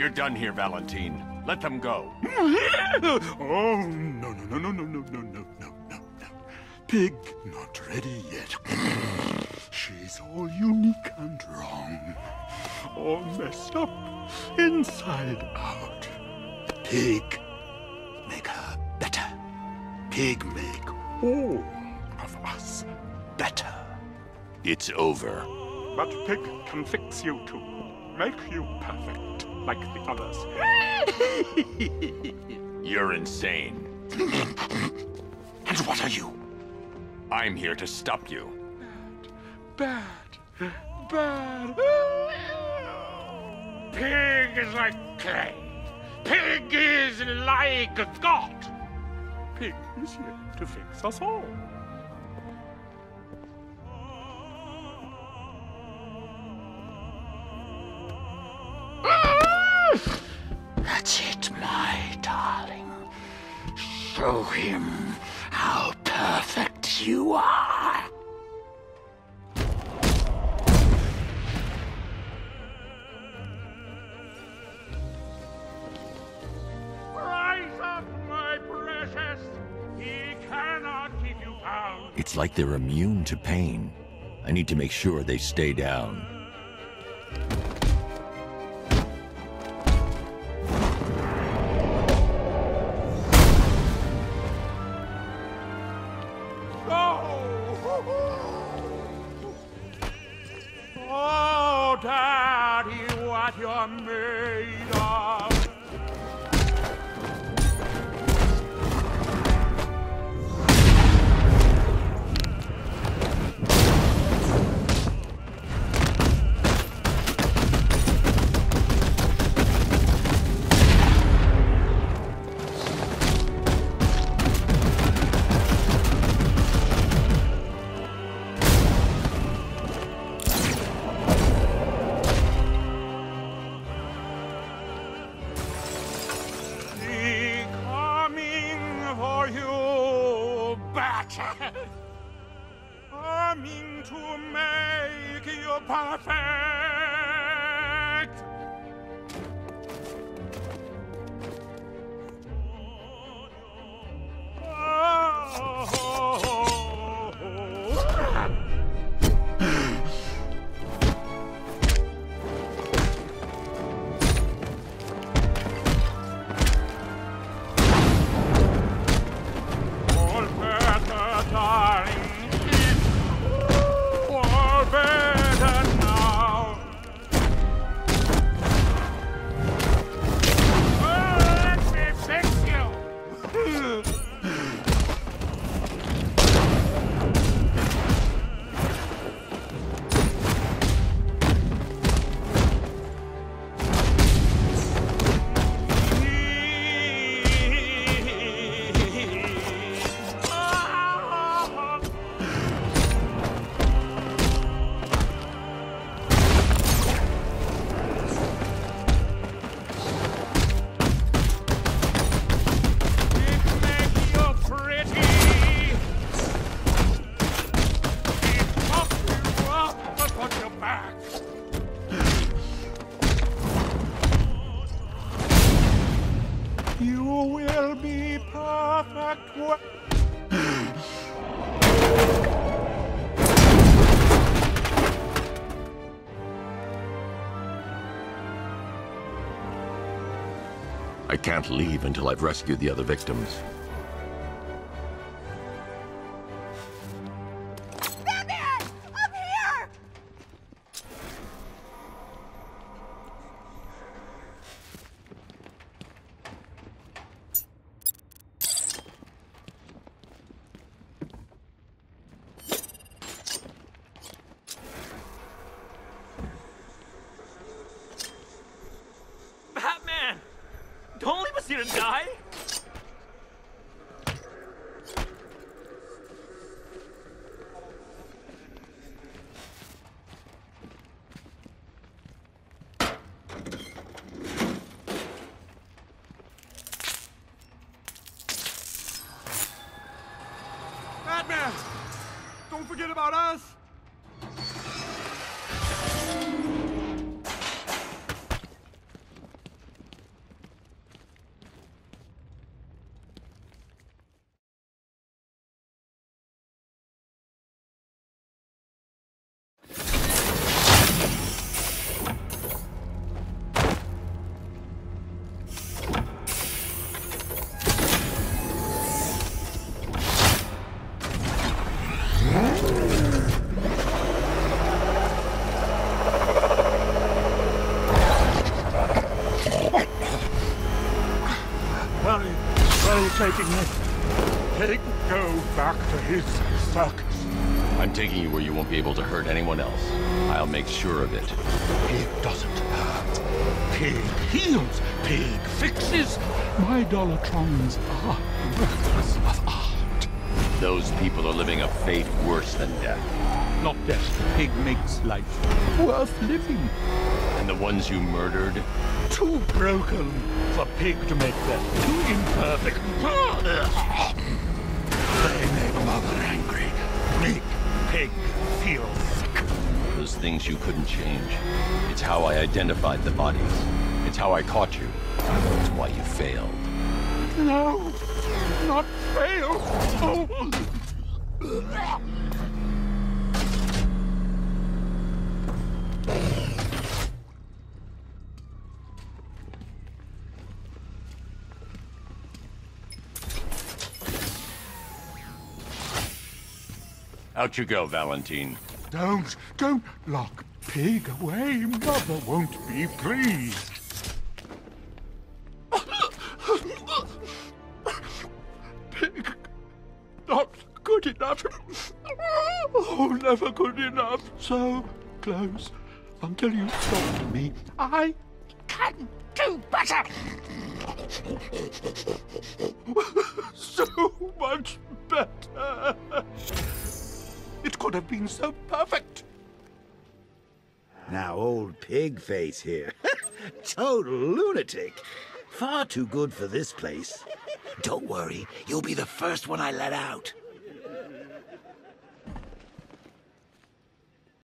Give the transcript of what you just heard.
You're done here, Valentine. Let them go. oh, no, no, no, no, no, no, no, no, no, no. Pyg not ready yet. She's all wrong. All messed up, inside out. Pyg, make her better. Pyg make all of us better. It's over. But Pyg can fix you too. Make you perfect, like the others. You're insane. and what are you? I'm here to stop you. Bad. Bad. Bad. Pyg is like clay. Pyg is like a god. Pyg is here to fix us all. That's it, my darling. Show him how perfect you are. It's like they're immune to pain. I need to make sure they stay down. Oh, Daddy, what you're made of. Coming to make you perfect. You will be perfect. I can't leave until I've rescued the other victims. here and die? Batman! Don't forget about us! Where are you taking me? Pyg, go back to his circus. I'm taking you where you won't be able to hurt anyone else. I'll make sure of it. Pyg doesn't hurt. Pyg heals. Pyg fixes. My Dollotrons are workers of art. Those people are living a fate worse than death. Not death. Pyg makes life worth living. The ones you murdered, Too broken for Pyg to make them. Too imperfect. They make Mother angry. Make Pyg feel sick. those things you couldn't change. It's how I identified the bodies. It's how I caught you. It's why you failed. No, not fail. Oh. Out you go, Valentine. Don't, don't lock Pyg away. Mother won't be pleased. Pyg, not good enough. Oh, never good enough. So close until you stop me. I can do better. so much better. It could have been so perfect. Now, old pig face here. Total lunatic. Far too good for this place. Don't worry, you'll be the first one I let out.